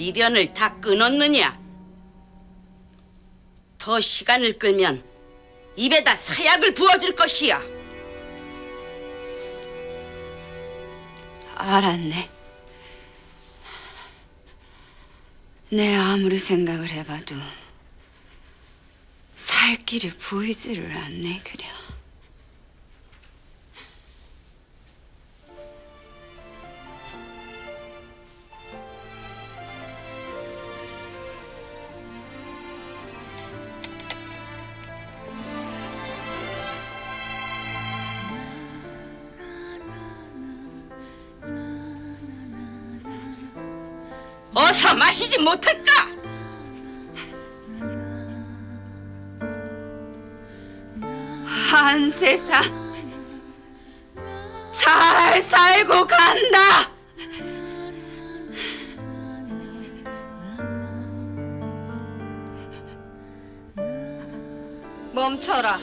미련을 다 끊었느냐? 더 시간을 끌면 입에다 사약을 부어줄 것이야. 알았네. 내 아무리 생각을 해봐도 살 길이 보이지를 않네 그려. 어서 마시지 못할까? 한 세상 잘 살고 간다. 멈춰라.